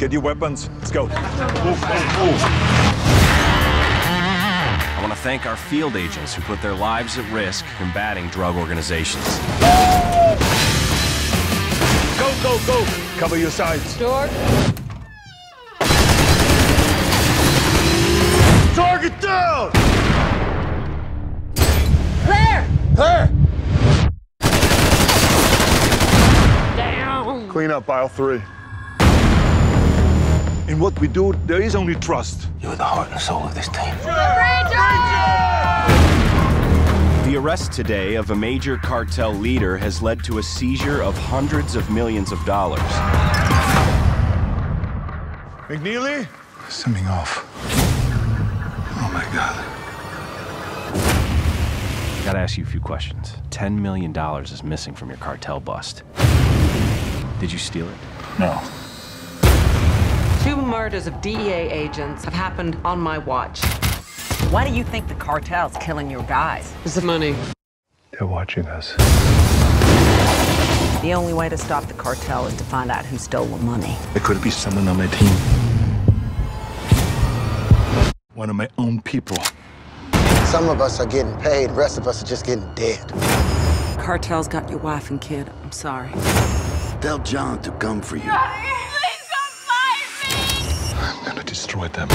Get your weapons. Let's go. Move, move, move. I want to thank our field agents who put their lives at risk combating drug organizations. Go, go, go. Cover your sides. Door. Target down! Claire! Hey! Down. Clean up aisle three. In what we do, there is only trust. You're the heart and soul of this team. The arrest today of a major cartel leader has led to a seizure of hundreds of millions of dollars. McNeely? Something off. Oh my God. I gotta ask you a few questions. $10 million is missing from your cartel bust. Did you steal it? No. Two murders of DEA agents have happened on my watch. Why do you think the cartel's killing your guys? It's the money. They're watching us. The only way to stop the cartel is to find out who stole the money. It could be someone on my team. One of my own people. Some of us are getting paid, the rest of us are just getting dead. Cartel's got your wife and kid. I'm sorry. Tell John to come for you. I'm gonna destroy them.